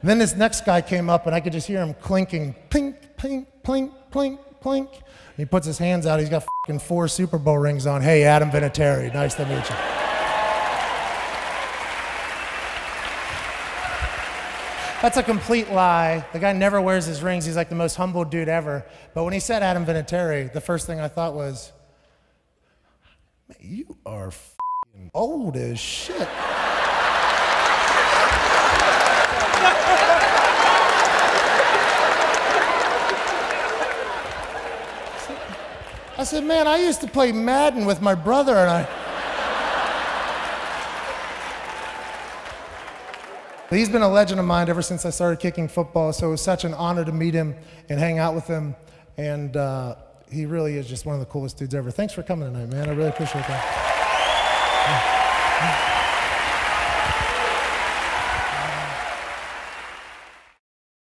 And then this next guy came up, and I could just hear him clinking, plink, plink, plink, plink, plink. And he puts his hands out. He's got fucking four Super Bowl rings on. Hey, Adam Vinatieri, nice to meet you. That's a complete lie. The guy never wears his rings. He's like the most humble dude ever. But when he said Adam Vinatieri, the first thing I thought was, you are old as shit. I said, man, I used to play Madden with my brother and I. He's been a legend of mine ever since I started kicking football, so it was such an honor to meet him and hang out with him. And uh, he really is just one of the coolest dudes ever. Thanks for coming tonight, man. I really appreciate that.